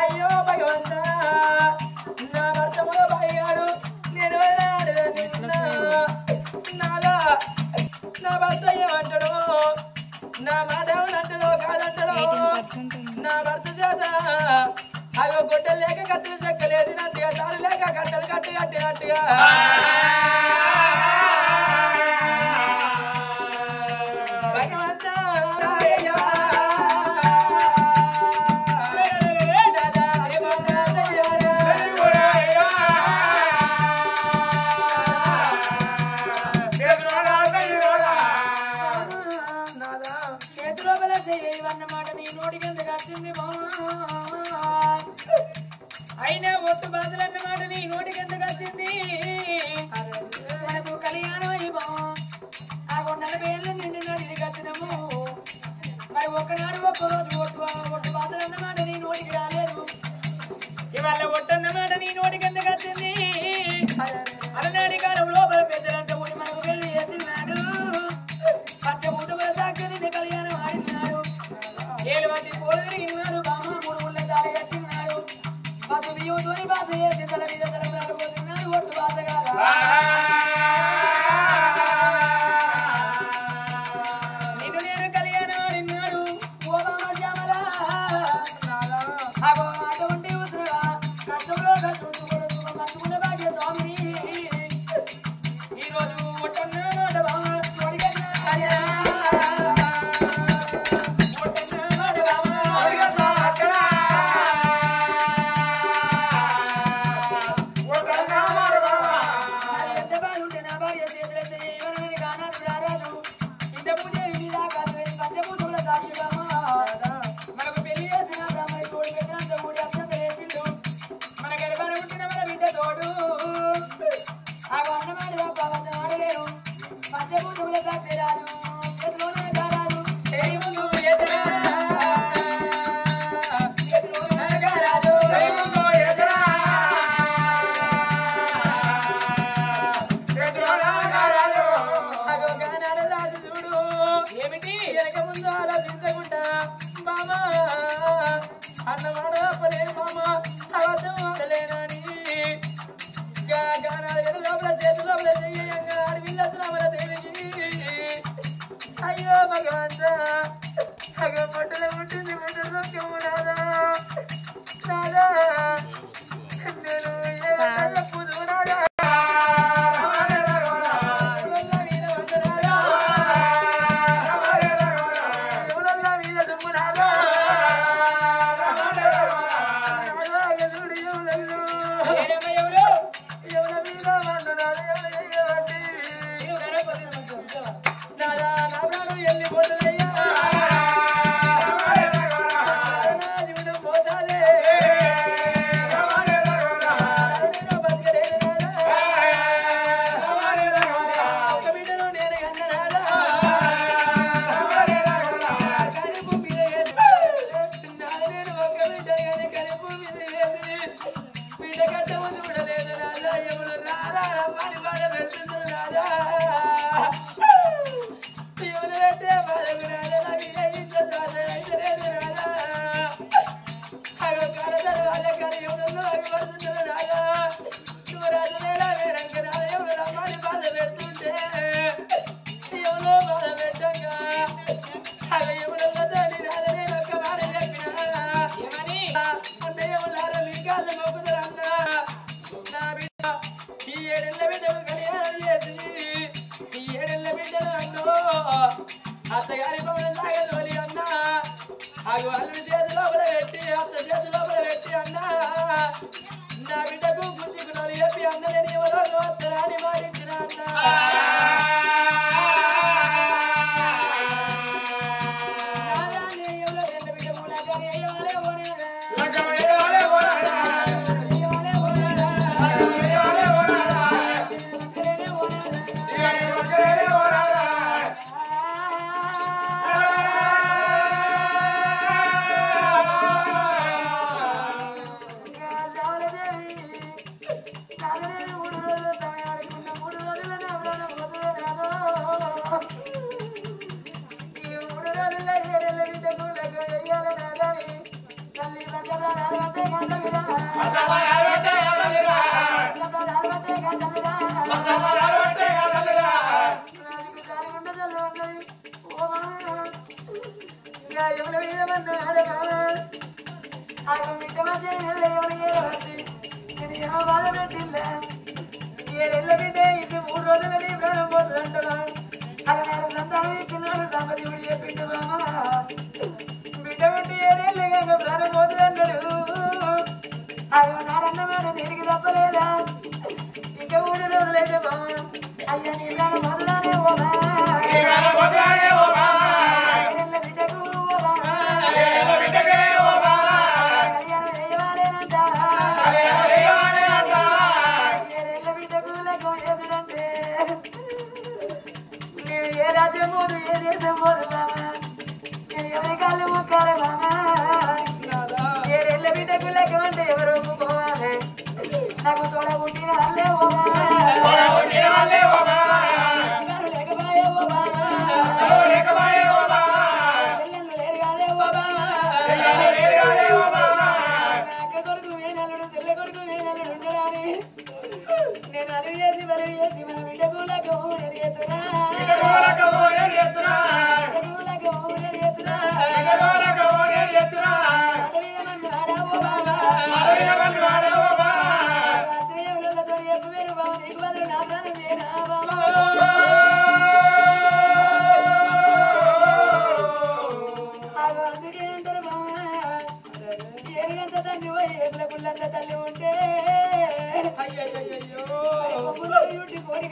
అయ్యో భగవంత నా భర్తములో బాయిగాడు నేను నాదా నా భర్త ఏమంటాడు నా మాట ఏమనంటాడో కాదంటాడో నా భర్త చేత అగో గుడ్డలు లేక కట్టలు చెక్కలేదు నట్టుగా తాడు లేక కట్టలు కట్టి కట్టినట్టుగా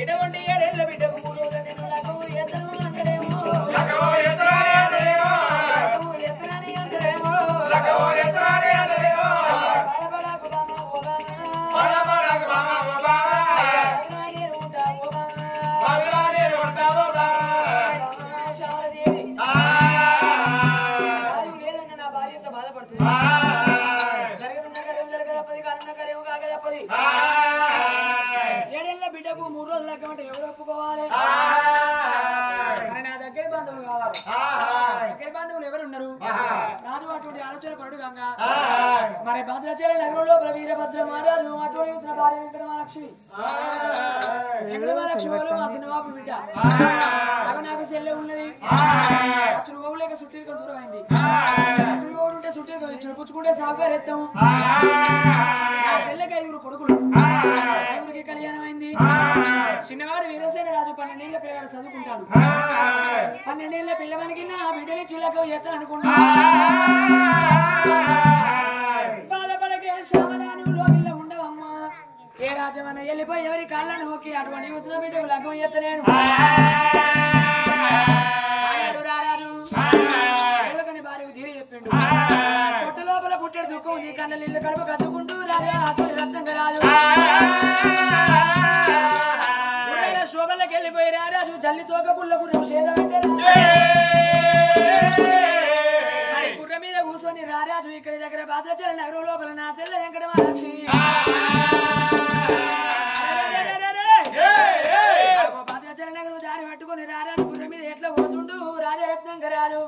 ఎటువంటి ఏడేళ్ళ బిడ్డకు మూడు రోజుల నేను వచ్చాడు కొరడు మరి భద్రాచల నగరంలో ప్రవీర మహారాజు అటు చూసిన భార్య వెంకట మహాలక్ష్మి వెంకట మా సినిమాపు బిడ్డ. నాకు నాకు చెల్లె ఉన్నది. లక్ష రూపాయలు లేక సుట్టి దూరం అయింది లక్ష ఏదో ఇచ్చిన పుచ్చుకుంటే సాఫ్ట్వేర్ ఎత్తాం నా ఐదుగురు కొడుకులు. ఐదుగురికి కళ్యాణం అయింది. చిన్నవాడు వీరసేన రాజు పన్నెండేళ్ళ పిల్లగాడు చదువుకుంటాడు. పన్నెండేళ్ళ పిల్లవానికి నా బిడ్డని చిల్లకం చేస్తాను అనుకున్నా బాధపడకే శామరాను లోగిల్లో ఉండవమ్మా. ఏ రాజమన్న వెళ్ళిపోయి ఎవరి కాళ్ళను నొక్కి అటువంటి యువతుల బిడ్డకు లగ్గం చేస్తలేను రారాడు చెప్పిండు. చదువుకుంది కళ్ళ నీళ్ళు కడుపు కత్తుకుంటూ రాజా అక్కడ రత్నంగా రాజు శోభలకు వెళ్ళిపోయి రారాజు జల్లి తోక పుల్లకు గుర్ర మీద కూర్చొని రారాజు ఇక్కడ దగ్గర భద్రాచల నగరం లోపల నా తెల్ల వెంకట మహాలక్ష్మి భద్రాచల నగరం దారి ఎట్లా పోతుండు? రాజరత్నం రాజు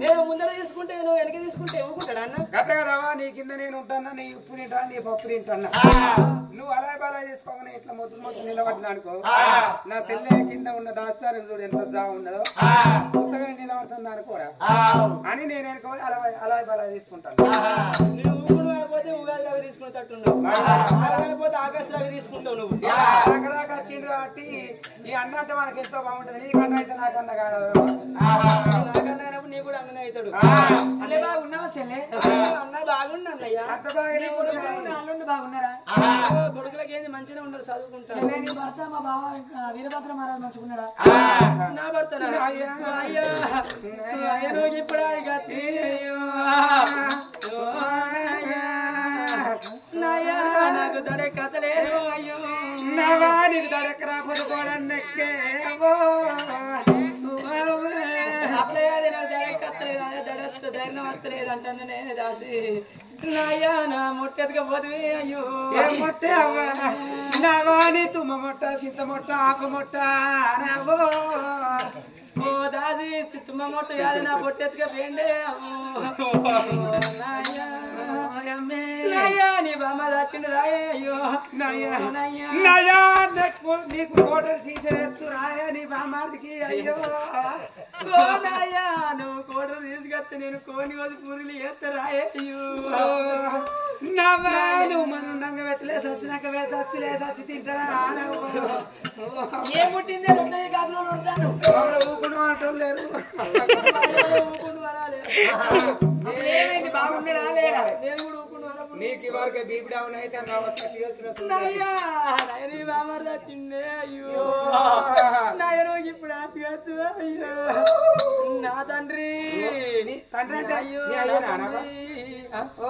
నేను ముందర నువ్వు వెనక తీసుకుంటే అన్న? గట్లగా రావా నీ కింద నేను ఉంటానా నీ ఉప్పు నీ పప్పు తింటానా? నువ్వు అలా బలా ఇట్లా మొత్తం మొత్తం నిలబడినా నా సెల్లె కింద ఉన్న దాస్తాను చూడు ఎంత జా కొత్తగా నిలబడుతుంది అనుకోరా? అని నేను అలా అలా బలా తీసుకుంటాను లేకపోతే ఉగాది లాగా తీసుకునేటట్టున్నావు. కాకపోతే ఆగస్ట్ లాగా తీసుకుంటావు నువ్వు. రకరకాల వచ్చిండు కాబట్టి ఈ అన్న అంటే మనకి ఎంతో బాగుంటది. నీ అన్న అయితే నాకు అన్న కాదు. అయినప్పుడు నీ కూడా అన్ననే అవుతాడు. అన్నయ్య. బాగా అన్న బాగున్నా బాగున్నారా? మంచిగా చదువుకుంటారు వీరభద్ర మంచుకున్నాడా నా భర్త అయ్యా. ఇప్పుడు అయ్యో. నాయా నాకు దడే కథ లేదు అయ్యో నవా నీకు అదే దడత్త ధైర్యం వస్తలేదు అంటే నేను దాసి. నాయా నా ముట్టెత్తుక పోతుంది అయ్యో. ఏం మొట్టే అవ్వ? నవాని తుమ్మ మొట్ట సింత మొట్ట ఆప మొట్ట నవో ఓ దాసి తుమ్మ మొట్ట కాదు నా అమ్మే. నాయా నీ బామ్మ దాచిండు రాయే నీకు కోటర్ సీసెత్తు నీ బామార్దికి అయ్యో ఓ నాయా నువ్వు కోటలు తీసుకొస్తే నేను కోని వచ్చి పూరులు చేస్తా రాయే అయ్యో నవ్వా మనం నంగ పెట్టలే సచ్చినాక సచ్చిలే సచ్చి తింటారా ఏం పుట్టిందే రొట్టె కాకులో నొడతాను ఊకుని అనటం లేరు. నీకు ఇవరకు బీపీ డౌన్ అయితే అయ్యో. నాయన ఇప్పుడు అయ్యో. నా తండ్రి. తండ్రి అంటే అయ్యో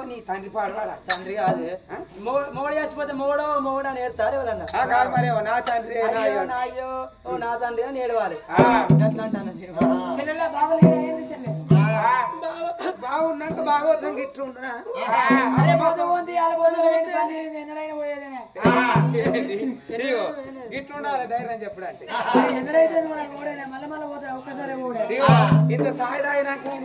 నీ తండ్రి. పాడవాడా? తండ్రి కాదు. మొ- మొగడు చచ్చిపోతే మొగడో మొగడు అని ఏడతారు ఎవరన్నా? కాదు మరి నా తండ్రి నా అయ్యో ఓ నా తండ్రి అని ఏడవాలి. ఆ, బాగున్నాక భాగవతం గిట్టు ఉండునా? అరే పని ఎన్నడైనా పోయేదేనే గిట్టు ఉండాలి ధైర్యం చెప్పడానికి. ఎన్నడైతే ఓడేనే మళ్ళీ మళ్ళీ పోతారు ఒక్కసారి ఓడే ఇంత సాయి తాగినాక ఆయన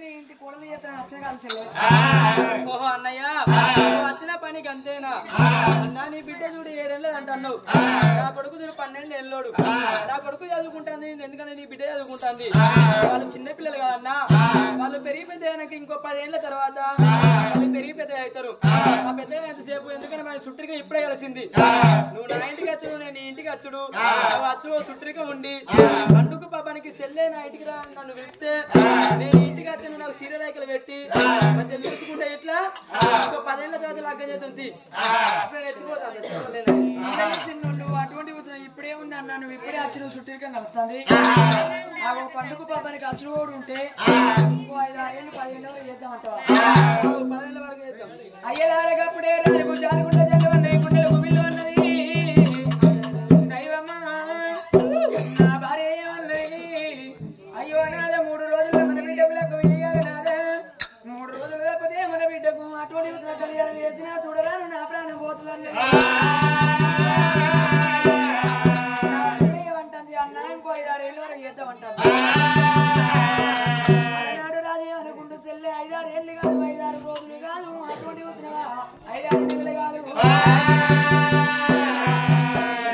ఇంటి కొడుకు చేస్తారా నేను ఏడవచ్చినా లేని పురాణం వచ్చింది నా బిడ్డని నీ ఇంటి కొడుకు చేస్తాను నచ్చ కాదు చెల్లె ఓహో అన్నయ్య వచ్చిన పనికి అంతేనా? అన్నా నీ బిడ్డ చూడు ఏడేళ్ళు అంటున్నావు నా కొడుకు చూడు పన్నెండు ఏళ్ళోడు నా కొడుకు చదువుకుంటుంది ఎందుకంటే నీ బిడ్డ చదువుకుంటుంది? వాళ్ళు చిన్న పిల్లలు కదన్నా వాళ్ళు పెరిగి పెద్ద అయినాక ఇంకో పదేళ్ళ తర్వాత వాళ్ళు పెరిగి పెద్ద అవుతారు. ఆ. పెద్ద ఎంతసేపు ఎందుకంటే మన చుట్టరిగా ఇప్పుడే కలిసింది? నువ్వు నా ఇంటికి వచ్చుడు నేను నీ ఇంటికి వచ్చుడు. నువ్వు వచ్చుడు చుట్టరిగా ఉండి పండుగ పాపానికి సెల్లే నా ఇంటికి రా నన్ను పిలిస్తే నేను ఇంటికి వచ్చి సీరియల్ రైకలు పెట్టి మంచిగా చూసుకుంటే ఇట్లా ఇంకో పదేళ్ళ తర్వాత లగ్గం అప్పుడు చిన్నోళ్ళు అటువంటి ఇప్పుడే ఉంది అన్న నువ్వు ఇప్పుడే అచ్చుడు చుట్టూరుగా కలుస్తుంది ఆ. పండుగ పాపానికి అచ్చుడు కూడా ఉంటే ఇంకో ఐదు ఆరేళ్ళు పదిహేను చేద్దాం. అయ్యలారగప్పుడే నాలుగు జారుగుండ జల్లు గుండెలకు ఏమంటుంది అన్న ఇంకో ఐదు ఏళ్ళు వరకు చేద్దామంటుంది అలనాడు రాజే చెల్లె ఐదారు ఏళ్ళు కాదు ఐదారు రోజులు కాదు అటువంటి వచ్చినవా ఐదారు నెలలు కాదు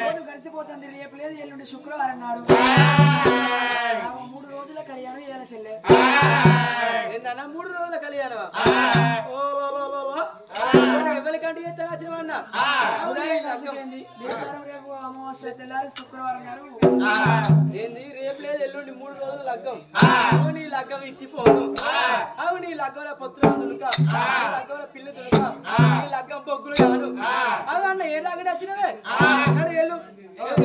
రోజు గడిచిపోతుంది రేపు లేదు ఎల్లుండి శుక్రవారం నాడు మూడు రోజుల కళ్యాణం చేయాలి చెల్లె ఏందన్నా మూడు రోజుల కళ్యాణం ఓ. కలిసిపోయింది దేవవారం రేపు అమావాస్య తెల్లారి శుక్రవారం నాడు ఏంది? రేపు లేదు ఎల్లుండి మూడు రోజులు లగ్గం. అవును నీ లగ్గం ఇచ్చిపోను. అవును నీ లగ్గంలో పొత్తులు తులుక నీ లగ్గంలో పిల్లి తులుక నీ లగ్గం బొగ్గులు కాదు. అవి అన్న ఏ లగ్గం వచ్చినవే? అక్కడ వెళ్ళు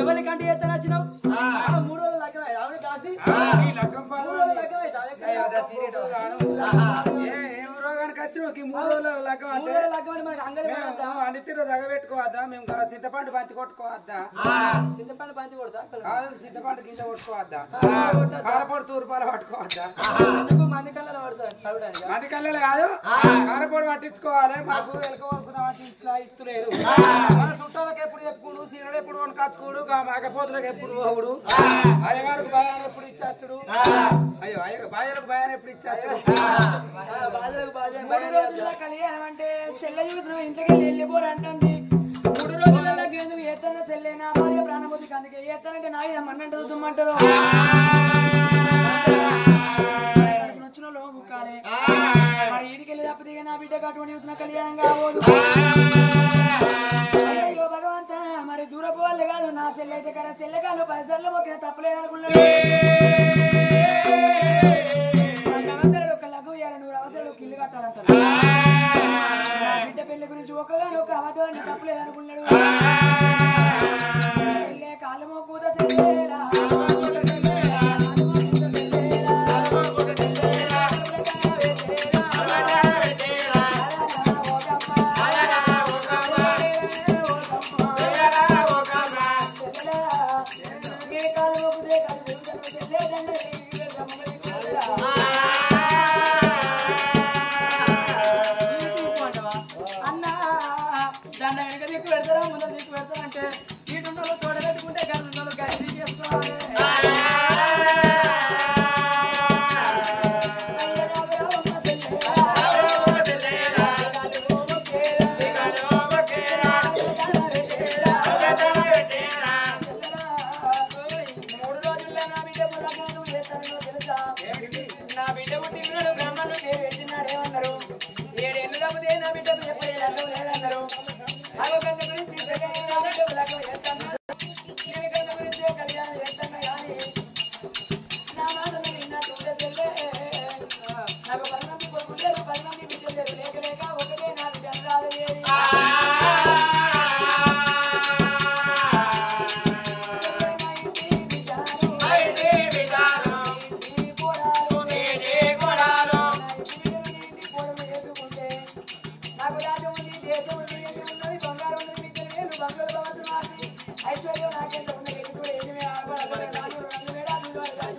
ఎవరి కంటే చేస్తాను వచ్చినావు? ఆ, మూడు రోజులు లగ్గం అవును ఈ పనులు మూడు రోజులు లగ్గం రోగానికి వచ్చినావు ఈ మూడు రోజుల లగ్గం మూడు అంటే అనితీరు తగబెట్టుకోవద్దా? మేము చింతపండు బంతి కొట్టుకోవద్దా? చింతపండు పంచి కొడతా కాదు చింతపండు గింజ కొట్టుకోవద్దా? కారపొడి తూర్పాలు పట్టుకోవద్దా? మంది కళ్ళలో పడతాడు మంది కళ్ళలు కాదు కారపొడి పట్టించుకోవాలి. మాకు ఎలక వరకు పట్టించుకున్నా ఇస్తులేదు మన చుట్టాలకు ఎప్పుడు చెప్పుకోడు సీరలు ఎప్పుడు కొనుకొచ్చుకోడు మాకపోతులకు ఎప్పుడు పోవుడు? అయ్యగారికి భయాన్ని ఎప్పుడు ఇచ్చాచుడు అయ్యో అయ్య బాయలకు భయాన్ని ఎప్పుడు ఇచ్చాచుడు బాధలకు బాధ మూడు అంటే చెల్ల యూత్రం ఇంతకెళ్ళి వెళ్ళిపోరంటుంది మూడు రోజుల నాకు ఎందుకు ఏతన చెల్లె నా భార్య ప్రాణభూతికి అందుకే ఏతనంటే వచ్చిన లో బుక్కాలే మరి ఈడికెళ్ళి తప్పితే నా బిడ్డకు అటువంటి యూత్న కళ్యాణం కావద్దు భగవంత మరి దూరపు కాదు నా చెల్లె కదా చెల్లె కాదు పైసల్లో ఒక తప్పలేదు అనుకున్నాడు. ఇయ్యాలి నువ్వు రవతలు ఒక ఇల్లు కట్టాలంటారు. నా బిడ్డ పెళ్ళి గురించి ఒకగాని ఒక అవధం తప్పలేదు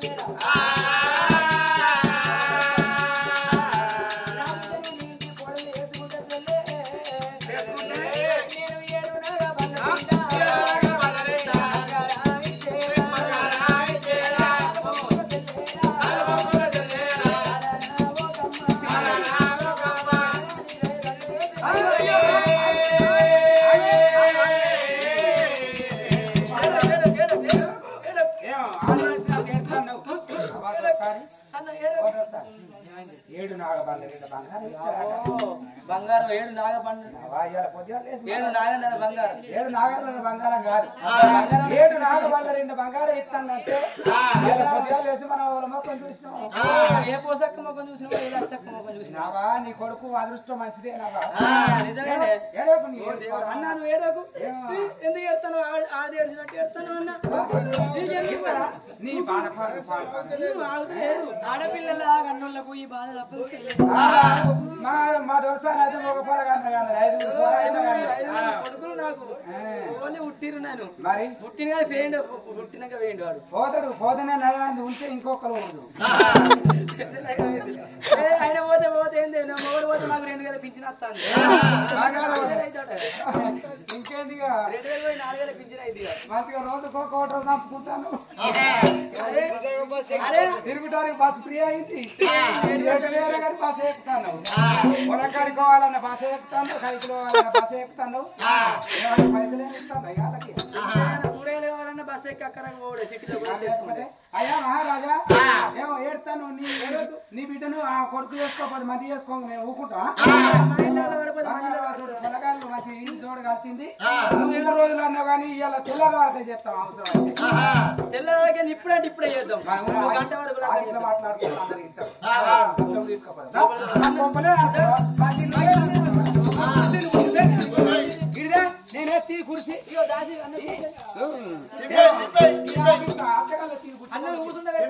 ఐదు ఏడు బంగారం. ఏడు నాగబండ బంగారం కాదు. ఏడు రెండు బంగారం ఇస్తానంటే పొద్దున లేచి మనం మొక్కలు చూసినాం ఏ పోసక్క మొక్కం చూసినా ఏ లక్షక్క మొక్కం చూసినా నావా నీ కొడుకు అదృష్టం మంచిదే నావా నిజమేనే ఏడోకు నీ దేవుడు అన్నా నువ్వు ఏడోకు ఎందుకు ఎడతాను ఆది ఏడిచినట్టు ఎడతాను అన్న? నీ ఆడపిల్లల కన్నులకు ఈ బాధ తప్పదు. మా మా దొరసాని అది ఒక కానీ ఐదుగురు కొడుకులు నాకు. ఓన్లీ పుట్టిరు నేను మరి? పుట్టిన కానీ వేయండు. పుట్టినాక వేయండు వాడు. పోతాడు పోతేనే ఉంటే ఇంకొకరు ఆయన పోతే పోతే ఏంది? నా మొగడు పోతే నాకు రెండు వేల పింఛన్ వస్తాను ఇంకేందిగా? రెండు వేలు పోయి నాలుగు వేల పింఛన్ అయింది. మంచిగా రోజు కోట అరే తిరుగుతానికి బస్ ఫ్రీ అయింది. వేల కానీ బస్ ఎక్కుతాను పొలకాడికి పోవాలన్న బస్ ఎక్కుతాను కైకి పోవాలన్న పైసలు ఏమి ఇస్తాను వాళ్ళకి ఎక్కి అక్కడ పోడే సిటీలో కూడా లేకపోతే, అయ్యా మహారాజా ఏమో ఏడుతాను నీ నీ బిడ్డను ఆ కొడుకు చేసుకోకపోతే మంది చేసుకో మేము ఊకుంటా మా ఇళ్ళలో మంచి ఇల్లు చూడు కలిసింది మూడు రోజులు అన్నావు కానీ ఇవాళ తెల్లారి వారితే చేస్తాం అవసరం తెల్లవారికి ఇప్పుడంటే ఇప్పుడే చేద్దాం ఒక గంట వరకు ఇంట్లో. మాట్లాడుకుంటాం అందరూ తీ కుర్చీ. అన్న కూర్చోండి.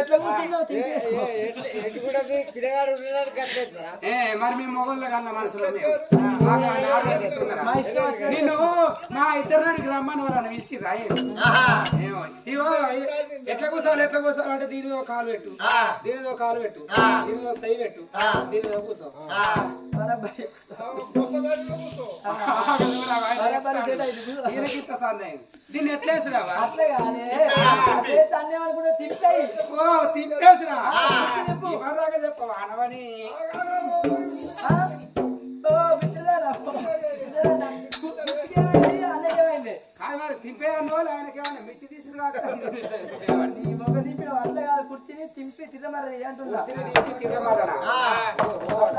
ఎట్లా మరి మీ కన్నా మనసులో నాడికి రమ్మని వాళ్ళని. ఇగో ఎట్లా కూర్చోవాలి ఎట్లా కూర్చోవాలి? అంటే దీని మీద ఒక కాలు పెట్టు. దీని మీద ఒక కాలు పెట్టు. దీని మీద ఒక సై పెట్టు. దీని మీద కూర్చో. సెట్ అయింది. చూడు. ఈయనకి అట్లే కాదే. తన్నే అనుకుంటే తింటాయి ఓ తిప్పేసురా ఇవ్వదాకా చెప్పవా అనవని ఓ మిత్రులారా మిత్రులారా, గుర్తుకేమైంది? అన్నయ్యమైంది కాదు మరి తింపే అన్నవాళ్ళు ఆయనకి ఏమన్నా మిట్టి తీసుకురా నీ మొగ తిప్పి అట్లా కాదు కుర్చీని తింపి తిరమరి అంటున్నా.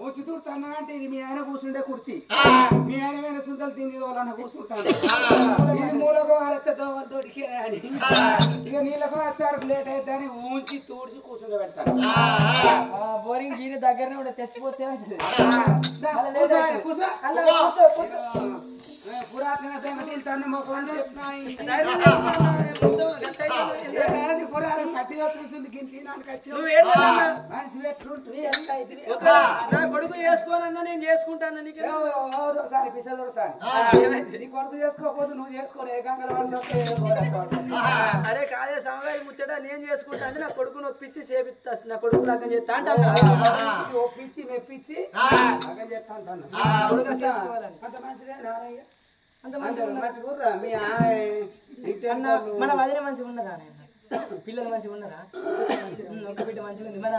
ఊచి అంటే ఇది మీ ఆయన కూర్చుండే కుర్చీ. మీ ఆయన మీద సుందలు తిని వాళ్ళని కూర్చుంటాను ఇది మూలకు వారెత్తే దోవలు తోడికేనే అని ఇక నీళ్ళకు వచ్చారు లేట్ అయితే అని ఊంచి తూడ్చి కూర్చుండే పెడతాను ఆ, బోరింగ్ గీరి దగ్గరనే ఉండే తెచ్చిపోతే పురాతన సంగతి తన మొక్కలు సత్యగా చూసింది గింతి నాకు వచ్చి నువ్వు నా కొడుకు చేసుకోనన్నా నేను చేసుకుంటాను? నీకు ఒకసారి పిసలు ఒకసారి. నీ కొడుకు చేసుకోకపోతే నువ్వు చేసుకోరు? ఏకాంగా అరే కాదే సమగారి ముచ్చట నేను చేసుకుంటా అంటే నా కొడుకుని ఒప్పించి చేపిస్తా నా కొడుకు లాగా చేస్తా అంటా ఒప్పించి మెప్పించి అక్కడ చెప్తా అంటాను అంత మంచిదే నారయ్య అంత. మంచి గుర్రా మీ మన వదిన మంచిగా ఉన్నదా నాయన? పిల్లలు మంచిగా ఉన్నదా ఒక బిడ్డ మంచిగా ఉంది. మన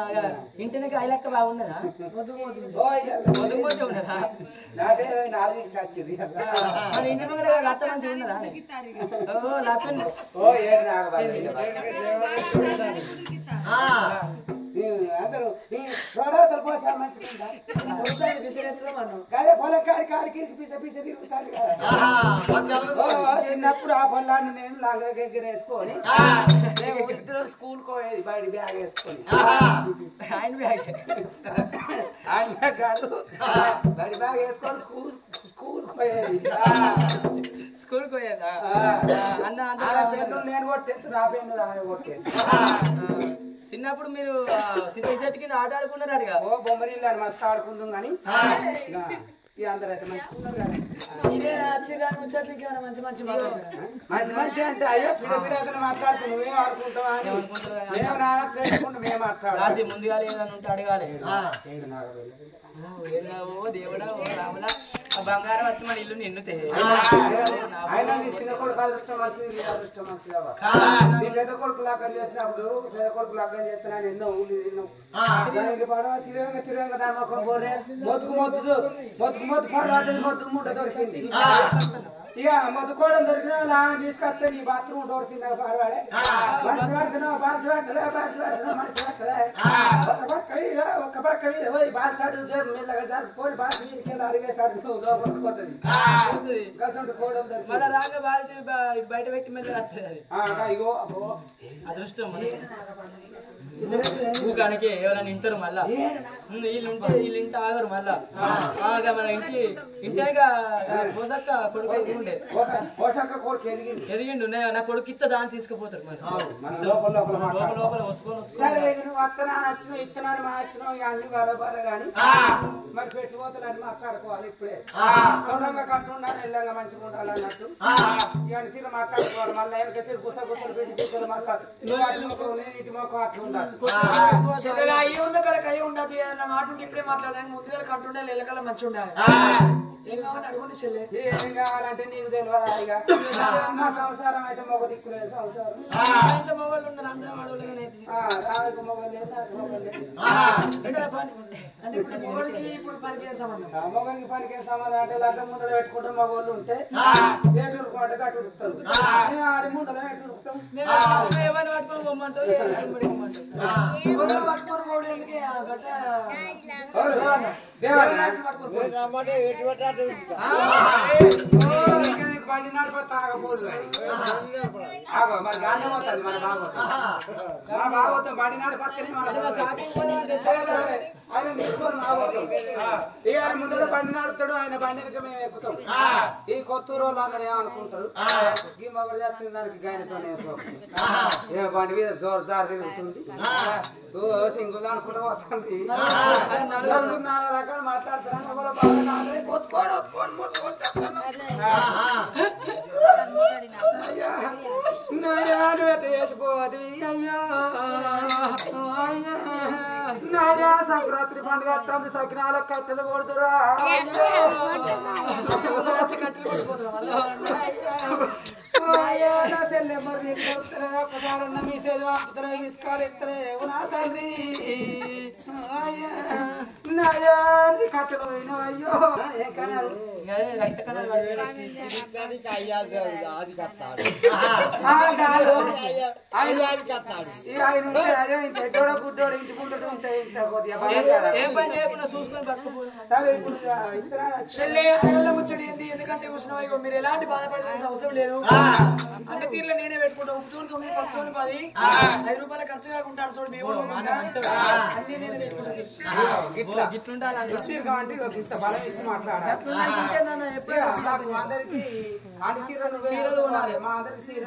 ఇంటికి ఐలక్క బాగున్నదా పోతే ఉన్నదా? మన ఇంటి ముంగడ లత్త మంచిగా ఉన్నదా? ఓ లత్త అందరూ ఈ పోసా మంచిగా. కాదే పొలం కాడి కాడికి పిస పిస తిరుగుతాను కదా. ఓ, చిన్నప్పుడు ఆ పొలాన్ని నేను లంగా దగ్గర వేసుకొని మేము ఇద్దరు స్కూల్ పోయేది బయట బ్యాగ్ వేసుకొని. ఆయన బ్యాగ్. ఆయన బ్యాగ్ కాదు. బయట బ్యాగ్ వేసుకొని స్కూల్ స్కూల్ పోయేది. స్కూల్కి పోయేదా? అన్న ఆ అంత పెన్ను నేను కొట్టేసి నా పెన్ను ఆమె కొట్టేసి. చిన్నప్పుడు మీరు సిటీ చెట్టు కింద ఆట ఆడుకున్నారు అడిగా. ఓ బొమ్మరిల్లు అని మస్తు ఆడుకుందాం కానీ. మంచి మంచి అంటే అయ్యో పిల్ల పిల్లలు మాట్లాడుతూ నువ్వేం ఆడుకుంటావా మేము ముందుగా ఉంటే అడగాలి. ఓ దేవుడా ఓ రాముడా. ఆ బంగారం వచ్చి మన ఇల్లు నిన్నుతే ఆయన నీ చిన్న కొడుకు అదృష్టం మంచిది నీ అదృష్టం మంచిదవా నీ పెద్ద కొడుకు లగ్గం చేసినప్పుడు పెద్ద కొడుకు లగ్గం చేస్తున్నాను ఎన్నో ఊళ్ళు తిన్నావు పడవ తిరగంగా తిరగంగా దాని ఒక గొర్రె మొత్తుకు మొత్తుదు. మొత్తుకు మొత్తు పడబడ్డది మొత్తుకు ముట్ట దొరికింది. ఇక మొత్తుకోవడం దొరికిన ఆమె తీసుకొస్తే నీ బాత్రూమ్ డోర్ చిన్నగా పడవాడే మనిషి పడుతున్నావు బాధ పడతలే బాధ పడుతున్నావు మనిషి పడతలే ఒక పక్క మీద ఒక పక్క మీద పోయి బాధ తడు మెల్లగా జరుపుకొని బాధ మీదకి అడిగేసాడు లోపలికి పోతుంది. గసంటు కోడలు దొరికింది మన రాగా బాధితే బయట పెట్టి మళ్ళీ వస్తుంది అది. ఇగో అబ్బో. అదృష్టం ఊకానికి ఎవరైనా ఇంటారు మళ్ళా? వీళ్ళు ఉంటే వీళ్ళు ఇంటి ఆగరు మళ్ళా. ఆగా మన ఇంటి ఇంటేగా పోసక్క కొడుకు. ఎదిగి ఉండే. ఒక- పోషక కోరిక ఎదిగింది ఎదిగిండు నే- కొడుకు ఇత్త దాన్ని తీసుకుపోతారు లోపల లోపల సరే వచ్చినావు ఇత్తనాన్ని మా వచ్చినావు ఇక అన్ని బరబర గాని. మరి పెట్టుకోతలని ఇప్పుడే. సొంతంగా కట్టుండాలి ఇల్లంగా మంచిగా ఉండాలి అన్నట్టు. తీర మాట్లాడుకోవాలి మళ్ళీ వెనక గుస గుసలు పెట్టి గుసలు మళ్ళీ. నువ్వు అటు మొక్కవు, నేను ఇటు మొక్క అట్లా ఉండాలి. అయ్యి ఉండదు ఏదన్నా మాట ఉంటే ఇప్పుడే మాట్లాడడానికి ముందుగా కట్టుండాలి ఎల్లకల్లా మంచి ఉండాలి. ఏం కావాలి అడుగుని చెల్లె. ఏం కావాలంటే నీకు తెలియదా ఇక? నా సంసారం అయితే మొగ దిక్కులేదు సంసారం. ఇంట్లో మొగోళ్ళు ఉన్నారు అందరం మొగలు లేదు నాకు మొగలు లేదు పని. అంటే ఇప్పుడు మొగడికి ఇప్పుడు పనికి సంబంధం. ఆ మొగనికి పనికి ఏం సంబంధం అంటే లగ్గం ముందర పెట్టుకుంటే మగోళ్ళు ఉంటే ఏటు ఉరుకుంటే గట్టు ఉరుకుతారు. మేము ఆడి ముందర ఎటు ఉరుకుతాం? ఎవరిని పట్టుకొని పొమ్మంటావు. మొగలు పట్టుకొని బండి ఆగో మరి పోతుంది మన భాగవతం. మన భాగవతం. బండి. ఆయన తీసుకొని మా పోతాం. ఇక ఆయన ముందర బండి నడుపుతాడు ఆయన బండి వెనక మేము ఎక్కుతాం. ఈ కొత్తూరు వాళ్ళు అందరు ఏమనుకుంటారు? ఈ మొగడు చేసిన దానికి గాయనతోనే ఏ బండి మీద జోరు జారు తిరుగుతుంది. సింగుల్ అనుకుంటూ పోతుంది. నలుగురు నాలుగు రకాలు మాట్లాడతారు. ఒకరు బాగా అయ్యా నాయా సంక్రాంతి పండుగ వస్తుంది సకినాల కట్టెలు కొడుతురా కట్టెలు మళ్ళీ నీకు ఒక్కసారి మెసేజ్ నా తండ్రి అయ్యో రక్త ఇంటి గుంటూ ఉంటాయి ఇంత ఏం పని చేయకుండా చూసుకొని సరే ఇప్పుడు ఇతర ముచ్చడి ఎందుకంటే కూర్చున్నావు మీరు ఎలాంటి బాధపడాల్సిన అవసరం లేదు అన్ని తీర్లు నేనే పెట్టుకుంటా. ఉప్పు తొమ్మిది పత్తోని పది. ఐదు రూపాయల ఖర్చు కాకుంటాను చూడు అన్ని నేనే పెట్టుకుంటాను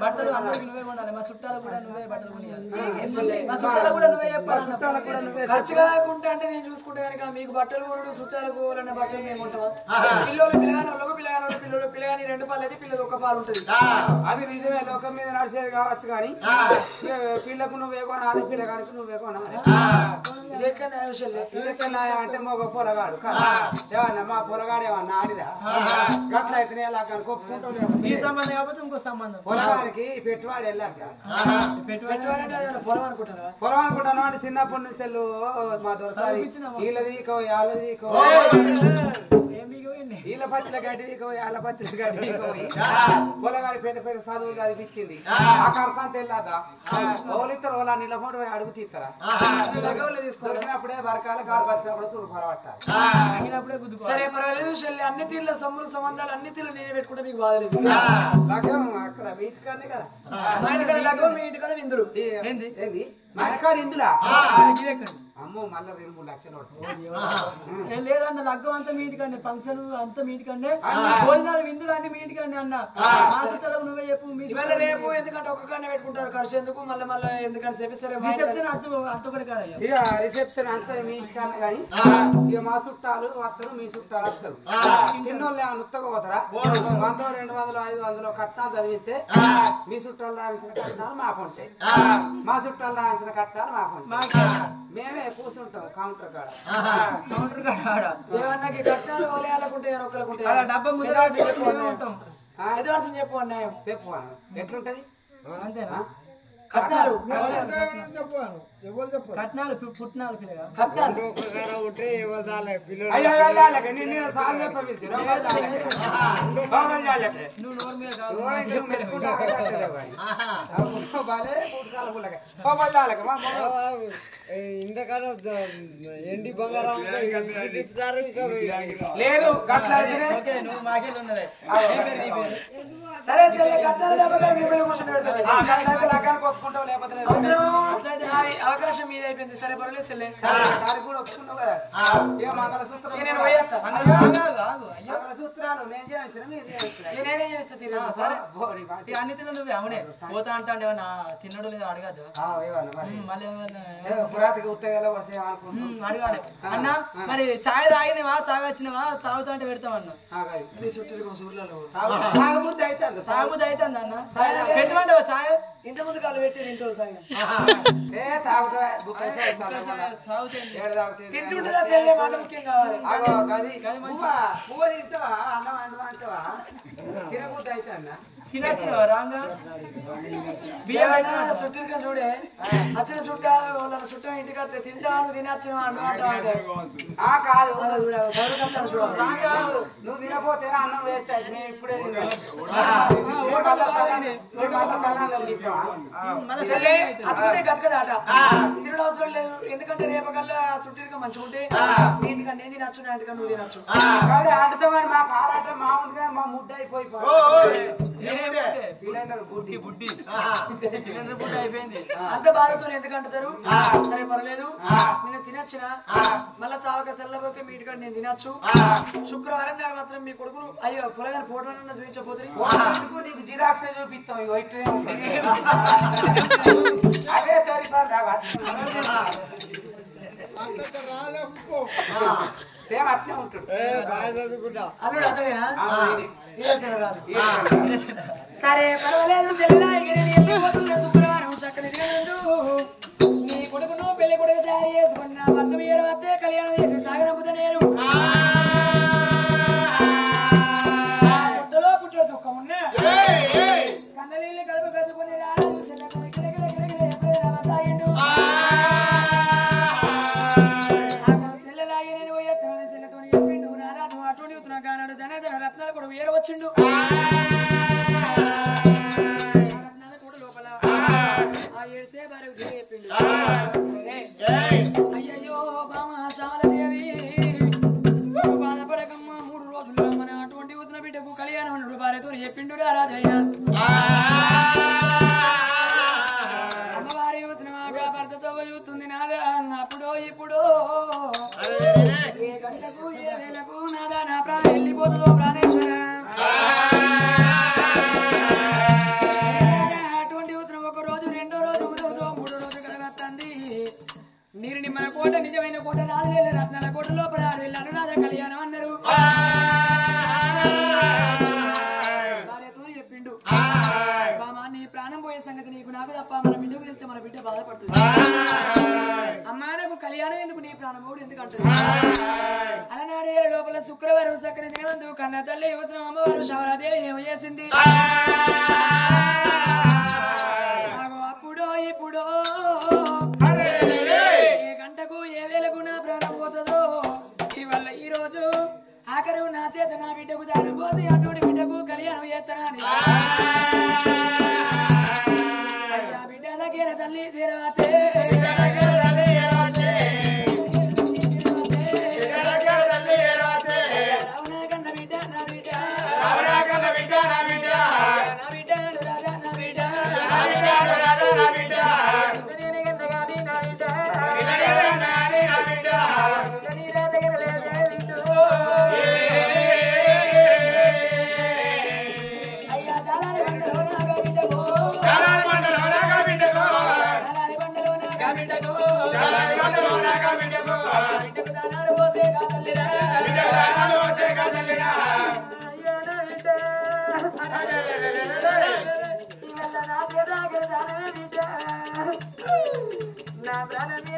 బట్టలు అందరికి నువ్వే కొనాలి. మా చుట్టాలు కూడా నువ్వే బట్టలు కొనియాలి. మా చుట్టాలు కూడా నువ్వే చెప్పాలి. ఖర్చు కాకుండా అంటే నేను చూసుకుంటే కనుక మీకు బట్టలు కొనుడు చుట్టాలు పోవాలన్న బట్టలు మేము ఉంటాం పిల్లలు పిల్లగాని పిల్లగాని పిల్లలు పిల్లగాని రెండు పాలు అయితే పిల్లలు ఒక పాలు ఉంటుంది. అది నిజమే లోకం మీద నడిచేది కావచ్చు కానీ పిల్లకు నువ్వే కొనాలి పిల్లగానికి నువ్వే కొనాలి అంటే మొగ పొలగాడు. ఏమన్నా మా పొలగాడు ఏమన్నా ఆడిదా? గట్ల అయితే కొప్పుకుంటాం ఈ సంబంధం కాకపోతే ఇంకో సంబంధం. పొలగానికి పెట్టుబడి వెళ్ళాక. పొలం అనుకుంటారా? పొలం అనుకుంటాను అంటే చిన్నప్పటి నుంచి వెళ్ళు మా దోస్తారి చదివించినావా? వీళ్ళది కో యాళ్ళది కో వీళ్ళ పత్తిల గడ్డి కో యాళ్ళ పత్తిల గడ్డి పోయి. పొలగాడి పెద్ద పెద్ద చదువులు చదివించింది. ఆ. కరసాంత వెళ్ళాదా ఓలిద్దరు వాళ్ళ నీళ్ళ ఫోటో పోయి అడుగు తీస్తారా దొరికినప్పుడే వరకాల గాడు వచ్చినప్పుడు తూర్పు పడబట్టాలి తగినప్పుడే గుద్దుకో సరే పర్వాలేదు చెల్లి అన్ని తీర్ల సమ్ములు సంబంధాలు అన్ని తీర్లు నేనే పెట్టుకుంటే మీకు బాధలేదు లగ్గం అక్కడ వీటికానే కదా? మా ఇంటికాడ లగ్గం మీ ఇంటికాడ విందురు ఏంది? ఏంది? మా ఇంటికాడ ఇందులా ఇది ఎక్కడ? అమ్మో మళ్ళీ రెండు మూడు లక్షలు పడుతుంది. ఏ లేదన్న లగ్గం అంతా మీ ఇంటికండి ఫంక్షన్ అంతా మీ ఇంటికండే భోజనాలు విందులు అన్ని మీ ఇంటికండి అన్న. మా చుట్టాలకు నువ్వే చెప్పు మీ రేపు ఎందుకంటే కాడనే పెట్టుకుంటారు ఖర్చు ఎందుకు? మళ్ళీ మళ్ళీ ఎందుకంటే రిసెప్షన్ అంత అంత ఇక రిసెప్షన్ అంతా మీ ఇంటికాడ కానీ ఇక మా చుట్టాలు వస్తారు మీ చుట్టాలు వస్తారు. చిన్నోళ్ళు ఏమైనా ఉత్తగా పోతారా? వంద రెండు వందలు ఐదు వందలు కట్నాలు చదివితే మీ చుట్టాలు రాయించిన కట్నాలు మాకు ఉంటాయి. మా చుట్టాలు రాయించిన కట్నాలు మాకు ఉంటాయి. మేమే కూర్చుంటాం కౌంటర్ కాడ. కౌంటర్ కాడ ఆడ. ఏమన్నా వాళ్ళే వాళ్ళకుంటే ఒక్కరుకుంటే ఆడ డబ్బా ఆ? ఎదురు చెప్పు అన్యాయం చెప్పు. ఎట్లుంటది? అంతేనా? కట్నాలు. కట్నాలు. పు- పుట్నాలు పిల్లగా కట్నాలు. ఉంటే ఎవరు దాలే? పిల్లలు అయ్యో వెళ్ళాలి నేను సాగు చెప్పవచ్చు నువ్వు నోరు మీద కాదు. ఇంతకాలం ఎండి బంగారం ఉంటే ఇక తిప్పుతారు, ఇక లేదు గట్ల అయితేనే ఓకే నువ్వు మాకే ఉన్నదే? ఏం పేరు నీ పేరు? సరే సరే కట్నాలు లేకపోతే మీ మీద అయితే లగ్గానికి ఒప్పుకుంటావు లేకపోతే అవకాశం మీద అయిపోయింది. సరే పర్వాలేదు సెల్లే దానికి కూడా ఒప్పుకున్నావు కదా. ఇక మంగళసూత్రం నేను పోయేస్తా. మంగళసూత్రాలు నేను చేయించిన మీరు నేనే చేస్తా తిరిగి సరే. అన్ని తిన్న నువ్వే అవునే. పోతా అంటే ఏమన్నా తిన్నడు లేదు అడగద్దు. మళ్ళీ ఏ, పురాతికి ఉత్తగాలో పడితే అడగాలి. అన్న మరి చాయ్ తాగినవా తాగొచ్చినవా తాగుతా అంటే పెడతామన్నా చుట్టూ తాగు- తాగుబుద్ధి అయితే అవుతుంది అన్న పెట్టమంటావా చాయ్ ఇంత ముందు కాళ్ళు పెట్టి ఇంట్లో. తింటుంటుందా? అన్నం అంటవా అంటావా? తినబుద్ధి అయితే అన్న. తినొచ్చినవా రాంగా బియ్యం చుట్టూ చూడే వచ్చిన చుట్టాలు వాళ్ళ చుట్టం ఇంటికి వస్తే తింటాను తినచ్చిన అంటూ ఆ కాదు నువ్వు తినపోతే అన్నం వేస్ట్ అయితే మేము ఇప్పుడే గతకదాట తినడం అవసరం లేదు ఎందుకంటే రేపకల్లా చుట్టూరుగా మంచిగా ఉంటే ఇంటికన్నా నేను తినచ్చు నా ఇంటికన్నా నువ్వు తినచ్చు ఆడతామని మా కారాట మా ఉంది కానీ మా ముద్ద అయిపోయి సిలిండర్ బుడ్డి బుడ్డి. సిలిండర్ బుడ్డి. అయిపోయింది. అంత బాధతో ఎందుకు అంటారు సరే పర్లేదు నేను తినచ్చిన? మళ్ళా సావక సెల్లపోతే మీ ఇంటికాడ నేను తినచ్చు. శుక్రవారం నాడు మాత్రం మీ కొడుకులు అయ్యో పొలగాని ఫోటో చూపించబోతుంది నీకు జిరాక్స్ చూపిస్తాం. ఇగో తోరిపాలు రావా సేమ్ అట్లే ఉంటుంది. బాగా చదువుకుంటా. అతడేనా? సరే పర్వాలేదు శుక్రవారం చక్కని నీ కొడుకును పెళ్ళి కొడుకు తయారు చేసుకున్న పద్దు ఏడు వస్తే కళ్యాణం చేసి సాగరంపుత నేను. వచ్చిండు. అయ్యయ్యో బామ శాలదేవి మూడు రోజులు మన అటువంటి వదిన బిడ్డకు కళ్యాణం భార్యతో చెప్పిండు రాజయ్య. అమ్మవారి వదిన భర్తతో చూస్తుంది నాదా అప్పుడు ఇప్పుడు. ఏ గంటకు ఏ వేలకు నాదా నా ప్రాణం వెళ్ళిపోతుందో ప్రాణేశ్వర కోట నిజమైన రత్నాల కోట లోపల వీళ్ళు అనురాధ కళ్యాణం అన్నారు. చెప్పిండు. బామా నీ ప్రాణం పోయే సంగతి నీకు నాకు తప్ప మన బిడ్డకు తెలిస్తే మన బిడ్డ బాధపడుతుంది. అమ్మా నాకు కళ్యాణం ఎందుకు? నీ ప్రాణం కూడా ఎందుకు అంటుంది? అలనాడే లోపల శుక్రవారం సక్కని దిగనందు కన్న తల్లి యువతరం అమ్మవారు శవరాదేవి ఏమి చేసింది. బిడ్డకు నా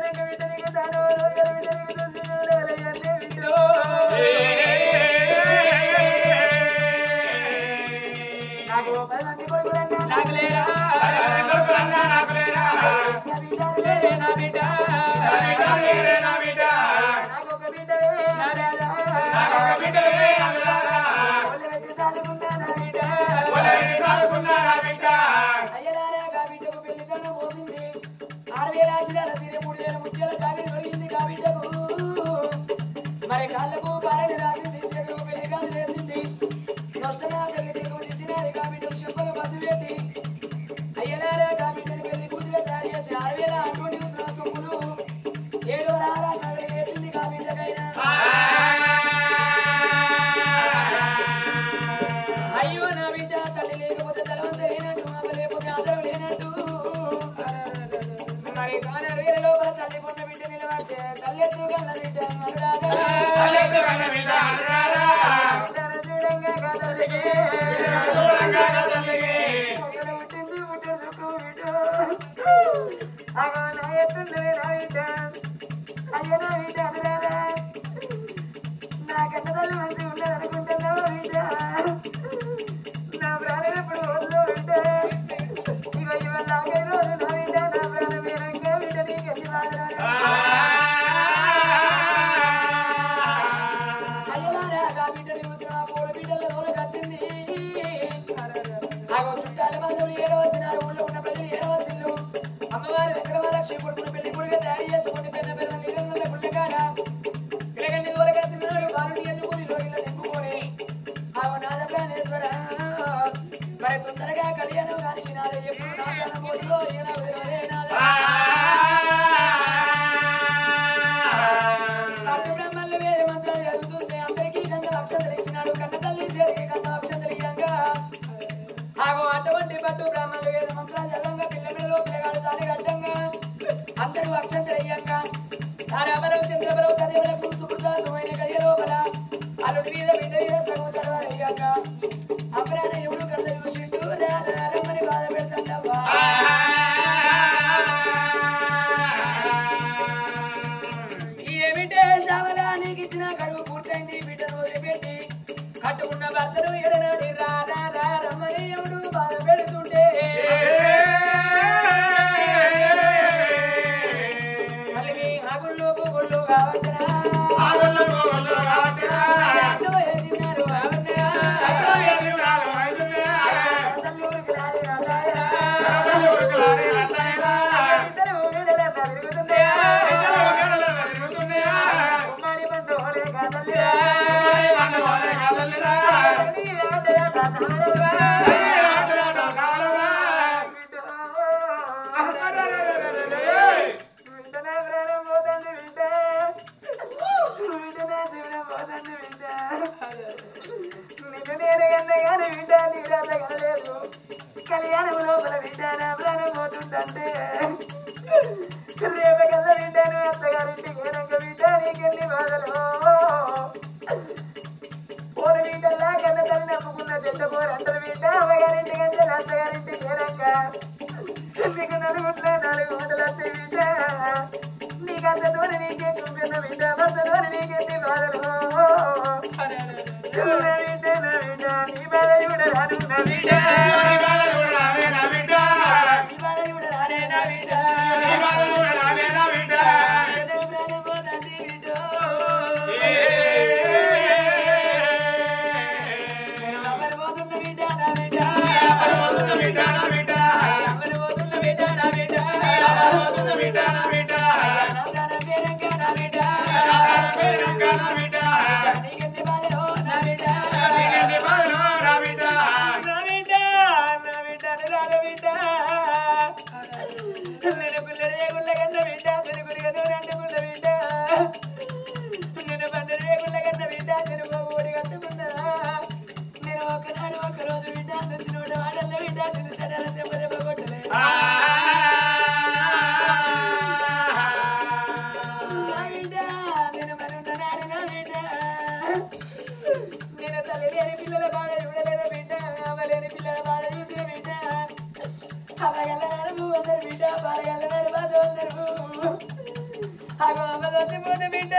అగో అమ్మ బిడ్డ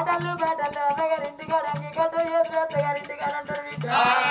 ఆటలు పాటలు అమ్మగారింటి కాడ అంగీకతో చేసి అత్తగారింటి కాడ అంటారు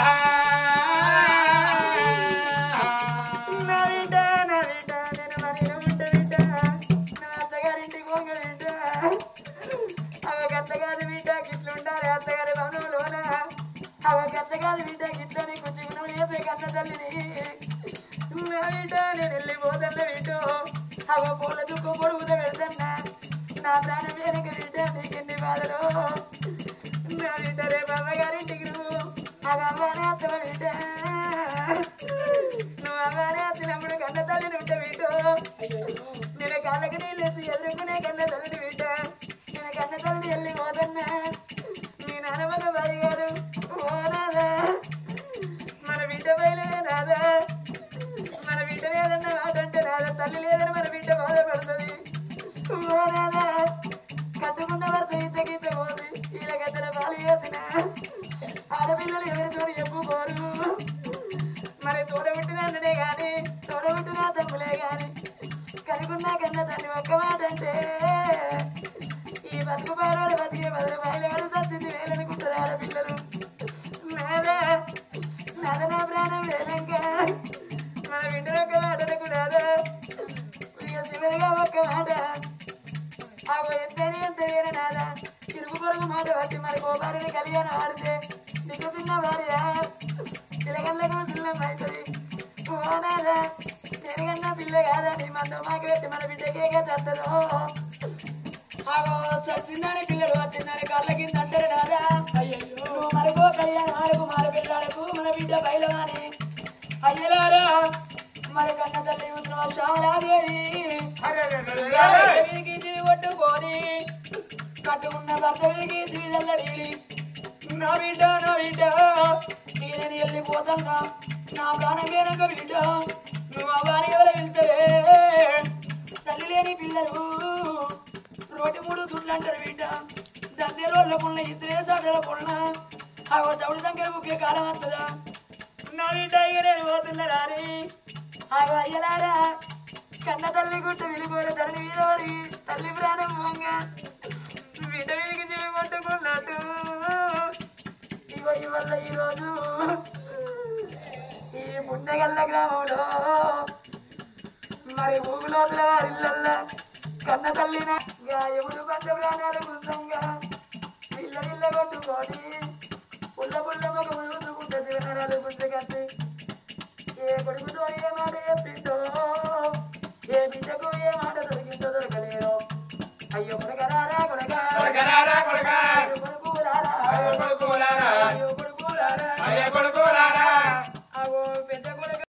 తిరగన్న పిల్ల మాకు పెట్టి మన బిడ్డకే చేస్తారు ఆగో సచ్చిందని పిల్లలు వచ్చిందని కళ్ళ కింద అంటారు నాదా నువ్వు మరగో కళ్యాణం ఆడుకు మన పిల్లలకు మన బిడ్డ బయలువాని అయ్యలారా మరి కన్న తల్లి ఉత్తమ శ్యామలాదేవి మీదికి తిరిగి కొట్టుకొని కట్టుకున్న భర్త మీదికి తిరిగి నా బిడ్డ నా బిడ్డ నేను వెళ్ళిపోతున్నా నా ప్రాణం వేరొక బిడ్డ. అవ్వని ఎవరు వెళ్తే? తల్లి లేని పిల్లలు. రోటి మూడు చుట్లు అంటారు బిడ్డ. దద్దె రోడ్ల ఇద్దరే సాటల పుల్ల అగో దౌడి దగ్గర ముఖ్య కాలం వస్తుందా నా బిడ్డ ఇక నేను పోతున్నా రాని. అగో అయ్యలారా కన్న తల్లి గుట్ట విలుకోలే ధరణి మీద వరి తల్లి ప్రాణం మొంగ బిడ్డ మీదకి చెవి పట్టుకున్నట్టు ఇగో ఇవల్ల ఈరోజు ముందగల్ల గ్రామంలో మరి ఊగులోతుల వారిళ్ళల్లో కన్న తల్లిన ఎవడు బంధ ప్రాణాలు బృందంగా ఇళ్ళ ఇళ్ళ కొట్టుకొని పుల్ల పుల్ల ఒక ఉలుగుతుంటే దివనరాలు గుంజగట్టి ఏ కొడుకుతో ఏ మాట చెప్పిందో ఏ బిడ్డకు ఏ మాట దొరికిందో దొరకలేదో. అయ్యో కొడకరారా కొడగా కొడకరారా కొడగా కొడుకు రారా కొడుకు రారా అయ్యో కొడుకు రారా అయ్యో కొడుకు రారా hago,